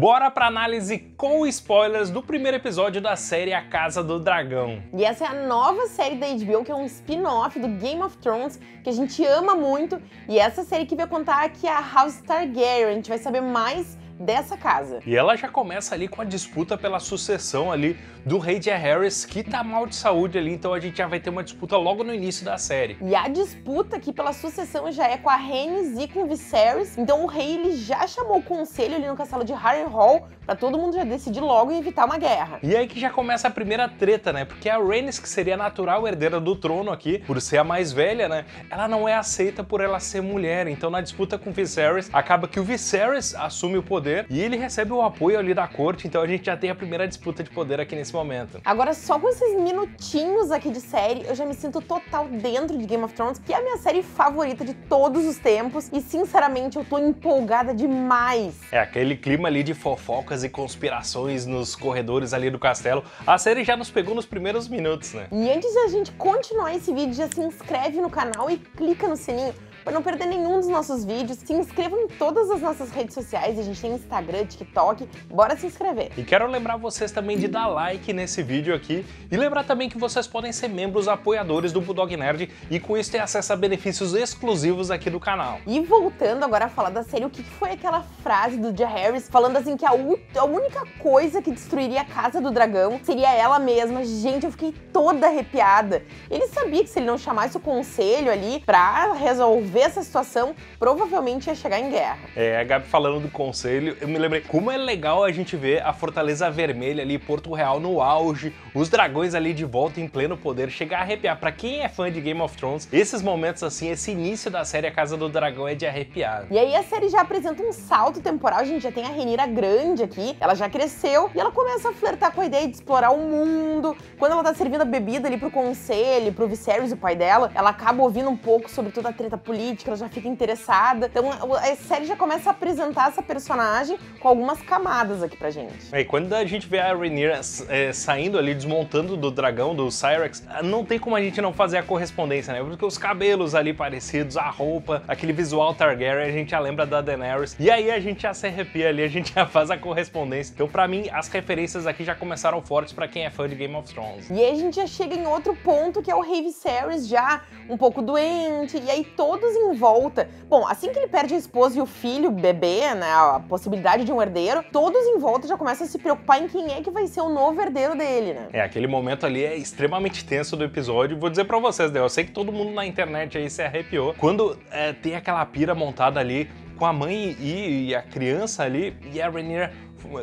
Bora pra análise com spoilers do primeiro episódio da série A Casa do Dragão. E essa é a nova série da HBO, que é um spin-off do Game of Thrones, que a gente ama muito. E essa série que vai contar aqui a House Targaryen. A gente vai saber mais dessa casa. E ela já começa ali com a disputa pela sucessão ali do rei Harris, que tá mal de saúde ali, então a gente já vai ter uma disputa logo no início da série. E a disputa aqui pela sucessão já é com a Rhaenys e com o Viserys, então o rei ele já chamou o conselho ali no castelo de Harrenhal para todo mundo já decidir logo e evitar uma guerra. E aí que já começa a primeira treta, né? Porque a Rhaenys, que seria a natural herdeira do trono aqui, por ser a mais velha, né? Ela não é aceita por ela ser mulher, então na disputa com o Viserys, acaba que o Viserys assume o poder poder e ele recebe o apoio ali da corte, então a gente já tem a primeira disputa de poder aqui nesse momento. Agora, só com esses minutinhos aqui de série, eu já me sinto total dentro de Game of Thrones, que é a minha série favorita de todos os tempos e, sinceramente, eu tô empolgada demais. É, aquele clima ali de fofocas e conspirações nos corredores ali do castelo, a série já nos pegou nos primeiros minutos, né? E antes de a gente continuar esse vídeo, já se inscreve no canal e clica no sininho para não perder nenhum dos nossos vídeos, se inscreva em todas as nossas redes sociais, a gente tem Instagram, TikTok, bora se inscrever. E quero lembrar vocês também de dar like nesse vídeo aqui e lembrar também que vocês podem ser membros apoiadores do Bulldog Nerd e com isso ter acesso a benefícios exclusivos aqui do canal. E voltando agora a falar da série, o que foi aquela frase do Jay Harris falando assim que a, a única coisa que destruiria a Casa do Dragão seria ela mesma. Gente, eu fiquei toda arrepiada. Ele sabia que se ele não chamasse o conselho ali pra resolver ver essa situação, provavelmente ia chegar em guerra. É, a Gabi falando do conselho, eu me lembrei como é legal a gente ver a Fortaleza Vermelha ali, Porto Real no auge, os dragões ali de volta em pleno poder, chegar a arrepiar. Para quem é fã de Game of Thrones, esses momentos assim, esse início da série A Casa do Dragão é de arrepiar. E aí a série já apresenta um salto temporal, a gente já tem a Renira grande aqui, ela já cresceu e ela começa a flertar com a ideia de explorar o mundo. Quando ela tá servindo a bebida ali pro conselho, pro Viserys, o pai dela, ela acaba ouvindo um pouco sobre toda a treta política política, ela já fica interessada. Então a série já começa a apresentar essa personagem com algumas camadas aqui pra gente. É, e quando a gente vê a Rhaenyra é, saindo ali, desmontando do dragão, do Cyrex, não tem como a gente não fazer a correspondência, né? Porque os cabelos ali parecidos, a roupa, aquele visual Targaryen, a gente já lembra da Daenerys. E aí a gente já se arrepia ali, a gente já faz a correspondência. Então pra mim, as referências aqui já começaram fortes pra quem é fã de Game of Thrones. E aí a gente já chega em outro ponto, que é o Rei Viserys já um pouco doente, e aí todos em volta. Bom, assim que ele perde a esposa e o filho, o bebê, né, a possibilidade de um herdeiro, todos em volta já começam a se preocupar em quem é que vai ser o novo herdeiro dele, né? É, aquele momento ali é extremamente tenso do episódio. Vou dizer para vocês, né, eu sei que todo mundo na internet aí se arrepiou. Quando é, tem aquela pira montada ali com a mãe e, e a criança ali, e a Rhaenyra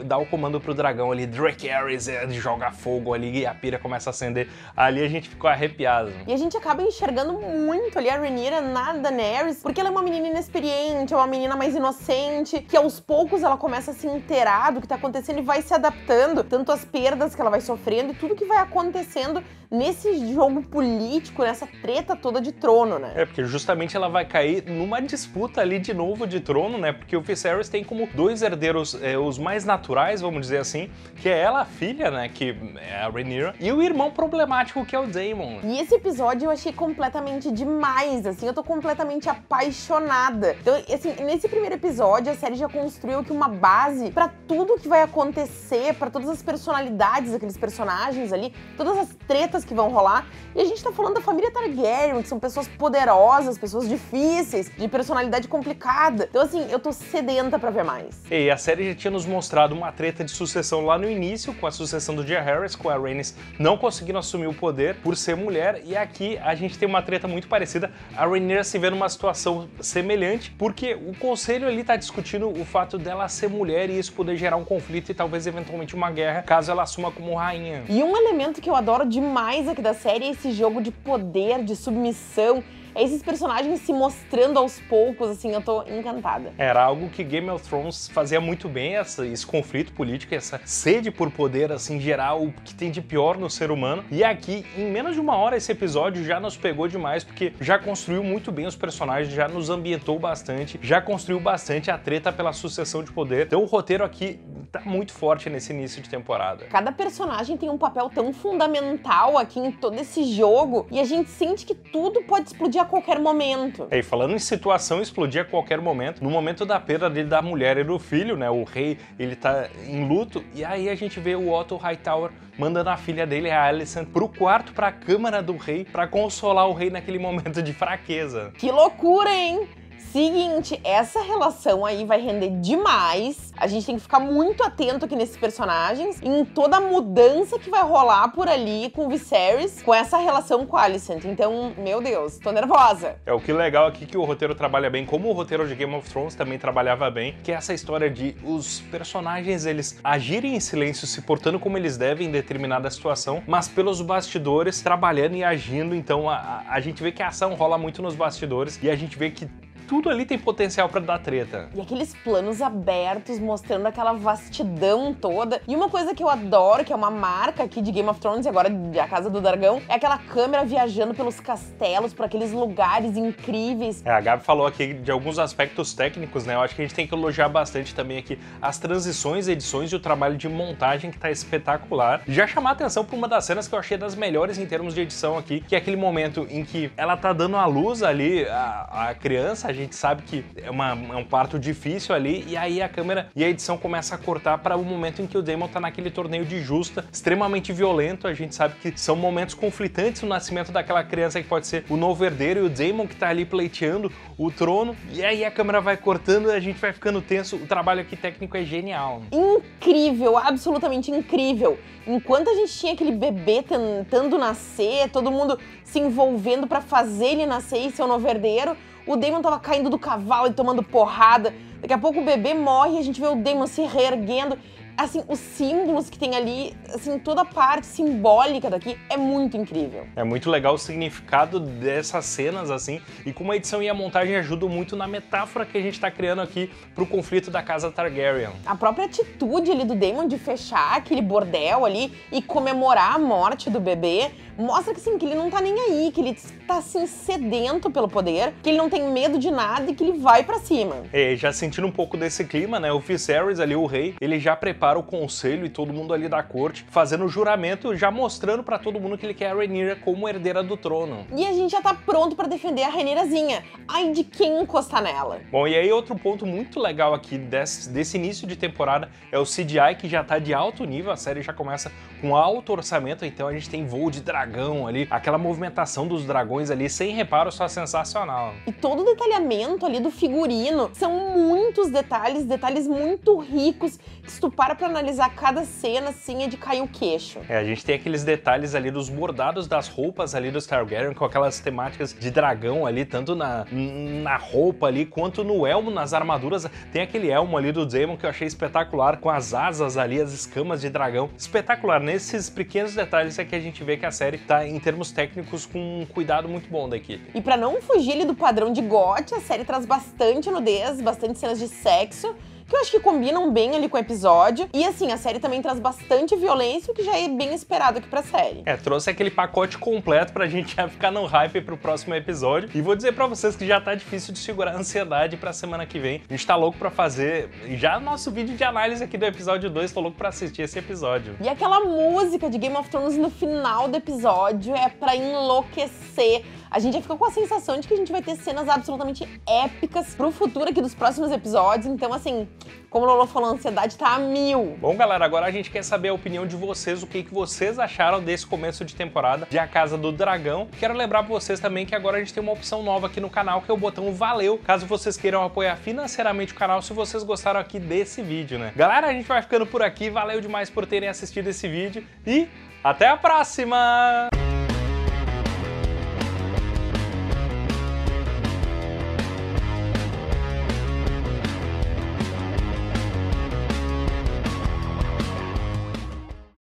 dá o comando pro dragão ali, Dracarys, é, joga fogo ali e a pira começa a acender. Ali a gente ficou arrepiado. E a gente acaba enxergando muito ali a Rhaenyra na Daenerys, porque ela é uma menina inexperiente, é uma menina mais inocente, que aos poucos ela começa a se inteirar do que tá acontecendo e vai se adaptando, tanto às perdas que ela vai sofrendo e tudo que vai acontecendo nesse jogo político, nessa treta toda de trono, né? É, porque justamente ela vai cair numa disputa ali de novo de trono, né? Porque o Viserys tem como dois herdeiros, é, os mais naturais, vamos dizer assim, que é ela, a filha, né? Que é a Rhaenyra, e o irmão problemático que é o Daemon. E esse episódio eu achei completamente demais, assim, eu tô completamente apaixonada. Então, assim, nesse primeiro episódio, a série já construiu aqui uma base para tudo que vai acontecer, para todas as personalidades daqueles personagens ali, todas as tretas que vão rolar. E a gente tá falando da família Targaryen, que são pessoas poderosas, pessoas difíceis, de personalidade complicada. Então, assim, eu tô sedenta pra ver mais. E a série já tinha nos mostrado uma treta de sucessão lá no início, com a sucessão do Jay Harris, com a Rhaenys não conseguindo assumir o poder por ser mulher. E aqui a gente tem uma treta muito parecida. A Rhaenyra se vê numa situação semelhante, porque o conselho ali tá discutindo o fato dela ser mulher e isso poder gerar um conflito e talvez eventualmente uma guerra, caso ela assuma como rainha. E um elemento que eu adoro demais mais aqui da série é esse jogo de poder, de submissão esses personagens se mostrando aos poucos, assim, eu tô encantada. Era algo que Game of Thrones fazia muito bem, essa, esse conflito político, essa sede por poder, assim, gerar o que tem de pior no ser humano. E aqui, em menos de uma hora, esse episódio já nos pegou demais, porque já construiu muito bem os personagens, já nos ambientou bastante, já construiu bastante a treta pela sucessão de poder. Então o roteiro aqui tá muito forte nesse início de temporada. Cada personagem tem um papel tão fundamental aqui em todo esse jogo e a gente sente que tudo pode explodir a qualquer momento. É, e falando em situação explodir a qualquer momento, no momento da perda dele da mulher e do filho, né, o rei, ele tá em luto e aí a gente vê o Otto Hightower mandando a filha dele, a Alicent, pro quarto, pra câmara do rei, para consolar o rei naquele momento de fraqueza. Que loucura, hein? Seguinte, essa relação aí vai render demais. A gente tem que ficar muito atento aqui nesses personagens, em toda a mudança que vai rolar por ali com o Viserys, com essa relação com a Alicent. Então, meu Deus, tô nervosa. É o que legal aqui que o roteiro trabalha bem, como o roteiro de Game of Thrones também trabalhava bem, que é essa história de os personagens eles agirem em silêncio, se portando como eles devem em determinada situação, mas pelos bastidores trabalhando e agindo. Então a, a, a gente vê que a ação rola muito nos bastidores e a gente vê que tudo ali tem potencial para dar treta. E aqueles planos abertos mostrando aquela vastidão toda. E uma coisa que eu adoro, que é uma marca aqui de Game of Thrones e agora de A Casa do Dragão, é aquela câmera viajando pelos castelos, por aqueles lugares incríveis. É, a Gabi falou aqui de alguns aspectos técnicos, né? Eu acho que a gente tem que elogiar bastante também aqui as transições, edições e o trabalho de montagem que tá espetacular. Já chamar atenção para uma das cenas que eu achei das melhores em termos de edição aqui, que é aquele momento em que ela tá dando a luz ali, a, a criança, a gente sabe que é, uma, é um parto difícil ali, e aí a câmera e a edição começa a cortar para o momento em que o Damon tá naquele torneio de justa, extremamente violento. A gente sabe que são momentos conflitantes no nascimento daquela criança que pode ser o novo herdeiro e o Damon que tá ali pleiteando o trono, e aí a câmera vai cortando e a gente vai ficando tenso. O trabalho aqui técnico é genial. Incrível, absolutamente incrível. Enquanto a gente tinha aquele bebê tentando nascer, todo mundo se envolvendo para fazer ele nascer e ser o novo herdeiro, o Damon tava caindo do cavalo e tomando porrada. Daqui a pouco o bebê morre e a gente vê o Damon se reerguendo assim, os símbolos que tem ali, assim, toda a parte simbólica daqui é muito incrível. É muito legal o significado dessas cenas, assim, e como a edição e a montagem ajudam muito na metáfora que a gente tá criando aqui pro conflito da casa Targaryen. A própria atitude ali do Daemon de fechar aquele bordel ali e comemorar a morte do bebê mostra que, assim, que ele não tá nem aí, que ele tá, assim, sedento pelo poder, que ele não tem medo de nada e que ele vai para cima. É, já sentindo um pouco desse clima, né, o Viserys ali, o rei, ele já prepara para o conselho e todo mundo ali da corte, fazendo o juramento, já mostrando para todo mundo que ele quer a Rhaenyra como herdeira do trono. E a gente já tá pronto para defender a Rhaenyrazinha. Ai de quem encostar nela. Bom, e aí outro ponto muito legal aqui desse, desse início de temporada é o CGI que já tá de alto nível, a série já começa com alto orçamento, então a gente tem voo de dragão ali, aquela movimentação dos dragões ali sem reparo, só sensacional. E todo o detalhamento ali do figurino, são muitos detalhes, detalhes muito ricos, que se tu para pra analisar cada cena, assim, é de cair o queixo. É, a gente tem aqueles detalhes ali dos bordados das roupas ali dos Targaryen, com aquelas temáticas de dragão ali, tanto na, na roupa ali, quanto no elmo, nas armaduras. Tem aquele elmo ali do Daemon que eu achei espetacular, com as asas ali, as escamas de dragão. Espetacular. Nesses pequenos detalhes é que a gente vê que a série tá, em termos técnicos, com um cuidado muito bom da equipe. E para não fugir ali do padrão de GOT, a série traz bastante nudez, bastante cenas de sexo, que eu acho que combinam bem ali com o episódio. E assim, a série também traz bastante violência, o que já é bem esperado aqui pra série. É, trouxe aquele pacote completo pra gente já ficar no hype pro próximo episódio. E vou dizer pra vocês que já tá difícil de segurar a ansiedade pra semana que vem. A gente tá louco pra fazer já nosso vídeo de análise aqui do episódio 2, tô louco pra assistir esse episódio. E aquela música de Game of Thrones no final do episódio é pra enlouquecer a gente já ficou com a sensação de que a gente vai ter cenas absolutamente épicas pro futuro aqui dos próximos episódios. Então, assim, como o Lolo falou, a ansiedade tá a mil. Bom, galera, agora a gente quer saber a opinião de vocês, o que, que vocês acharam desse começo de temporada de A Casa do Dragão. Quero lembrar pra vocês também que agora a gente tem uma opção nova aqui no canal, que é o botão Valeu, caso vocês queiram apoiar financeiramente o canal, se vocês gostaram aqui desse vídeo, né? Galera, a gente vai ficando por aqui, valeu demais por terem assistido esse vídeo e até a próxima!